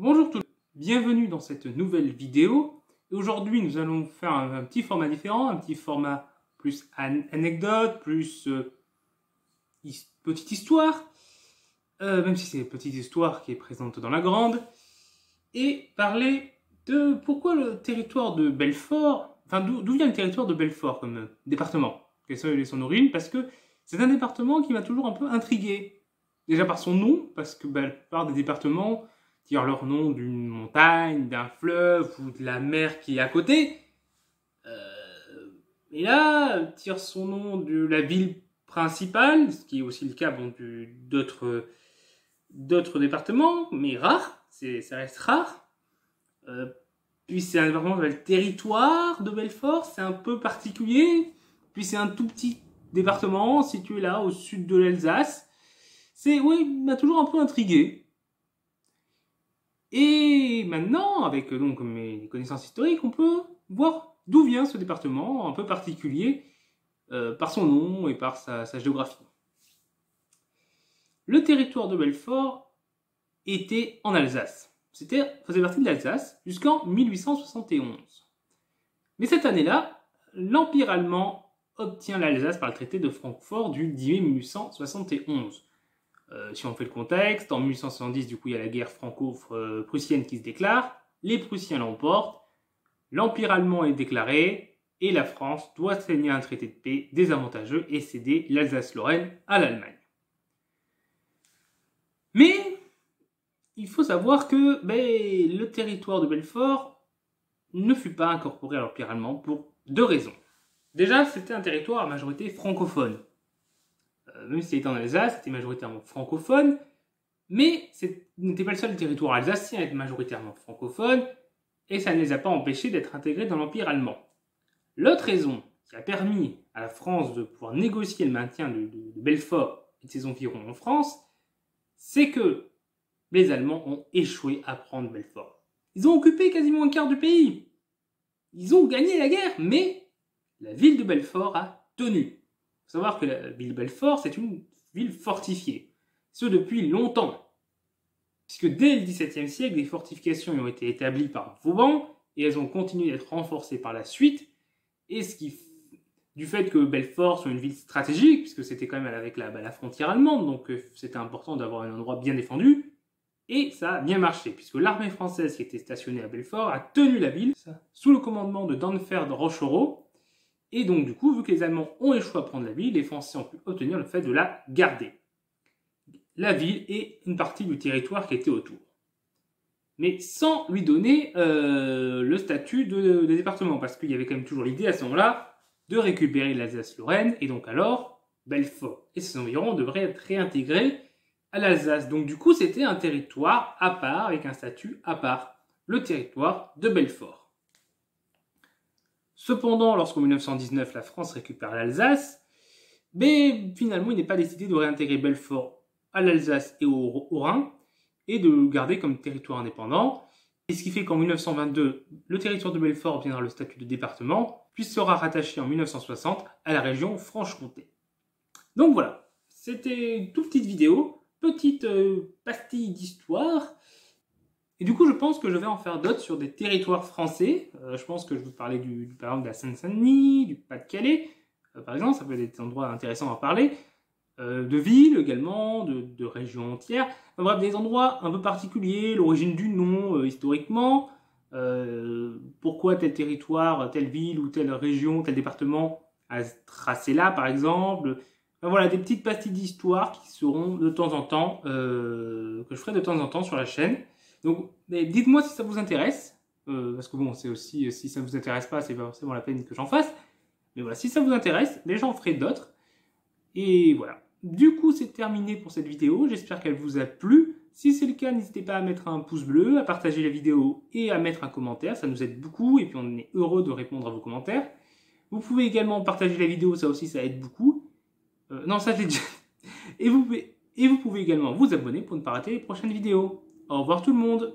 Bonjour tout le monde, bienvenue dans cette nouvelle vidéo. Aujourd'hui nous allons faire un, petit format différent, un petit format plus anecdote, plus euh, petite histoire, euh, même si c'est une petite histoire qui est présente dans la grande, et parler de pourquoi le territoire de Belfort, enfin d'où vient le territoire de Belfort comme euh, département, quelle est son origine, parce que c'est un département qui m'a toujours un peu intrigué. Déjà par son nom, parce que bah, la plupart des départements tirent leur nom d'une montagne, d'un fleuve ou de la mer qui est à côté. Euh, et là, tire son nom de la ville principale, ce qui est aussi le cas d'autres d'autres départements, mais rare, ça reste rare. Euh, puis c'est un département le territoire de Belfort, c'est un peu particulier. Puis c'est un tout petit département situé là au sud de l'Alsace. C'est, oui, m'a toujours un peu intrigué. Et maintenant, avec donc mes connaissances historiques, on peut voir d'où vient ce département un peu particulier euh, par son nom et par sa, géographie. Le territoire de Belfort était en Alsace. C'était faisait partie de l'Alsace jusqu'en 1871. Mais cette année-là, l'Empire allemand obtient l'Alsace par le traité de Francfort du 10 mai 1871. Euh, si on fait le contexte, en 1870, du coup, il y a la guerre franco-prussienne qui se déclare, les Prussiens l'emportent, l'Empire allemand est déclaré, et la France doit signer un traité de paix désavantageux et céder l'Alsace-Lorraine à l'Allemagne. Mais il faut savoir que ben, le territoire de Belfort ne fut pas incorporé à l'Empire allemand pour deux raisons. Déjà, c'était un territoire à majorité francophone. Euh, même si c'était en Alsace, c'était majoritairement francophone, mais ce n'était pas le seul territoire alsacien à être majoritairement francophone, et ça ne les a pas empêchés d'être intégrés dans l'Empire allemand. L'autre raison qui a permis à la France de pouvoir négocier le maintien de, Belfort et de ses environs en France, c'est que les Allemands ont échoué à prendre Belfort. Ils ont occupé quasiment un quart du pays. Ils ont gagné la guerre, mais la ville de Belfort a tenu. Faut savoir que la ville Belfort, c'est une ville fortifiée. Ce depuis longtemps. Puisque dès le XVIIe siècle, des fortifications ont été établies par Vauban et elles ont continué d'être renforcées par la suite. Et ce qui, du fait que Belfort soit une ville stratégique, puisque c'était quand même avec la, bah, la frontière allemande, donc euh, c'était important d'avoir un endroit bien défendu, et ça a bien marché, puisque l'armée française qui était stationnée à Belfort a tenu la ville sous le commandement de Danferd Rochereau, et donc, du coup, vu que les Allemands ont échoué à prendre la ville, les Français ont pu obtenir le fait de la garder. La ville et une partie du territoire qui était autour. Mais sans lui donner euh, le statut de, département, parce qu'il y avait quand même toujours l'idée à ce moment-là de récupérer l'Alsace-Lorraine, et donc alors, Belfort et ses environs devraient être réintégrés à l'Alsace. Donc du coup, c'était un territoire à part, avec un statut à part, le territoire de Belfort. Cependant, lorsqu'en 1919 la France récupère l'Alsace, mais finalement il n'est pas décidé de réintégrer Belfort à l'Alsace et au, Rhin et de le garder comme territoire indépendant. Et ce qui fait qu'en 1922, le territoire de Belfort obtiendra le statut de département, puis sera rattaché en 1960 à la région Franche-Comté. Donc voilà, c'était une toute petite vidéo, petite euh, pastille d'histoire et du coup, je pense que je vais en faire d'autres sur des territoires français. Euh, je pense que je vais parler du, par exemple de la Seine-Saint-Denis, du Pas-de-Calais, euh, par exemple, ça peut être des endroits intéressants à parler. Euh, de villes également, de, régions entières. bref, des endroits un peu particuliers, l'origine du nom historiquement, pourquoi tel territoire, telle ville ou telle région, tel département a tracé là, par exemple. voilà, des petites pastilles d'histoire qui seront de temps en temps, que je ferai de temps en temps sur la chaîne. Donc, dites-moi si ça vous intéresse, euh, parce que bon, c'est aussi, si ça vous intéresse pas, c'est pas forcément la peine que j'en fasse. Mais voilà, si ça vous intéresse, les gens ferai d'autres. Et voilà. Du coup, c'est terminé pour cette vidéo. J'espère qu'elle vous a plu. Si c'est le cas, n'hésitez pas à mettre un pouce bleu, à partager la vidéo et à mettre un commentaire. Ça nous aide beaucoup et puis on est heureux de répondre à vos commentaires. Vous pouvez également partager la vidéo, ça aussi, ça aide beaucoup. Euh, non, ça, j'ai déjà... Et vous, pouvez... et vous pouvez également vous abonner pour ne pas rater les prochaines vidéos. Au revoir tout le monde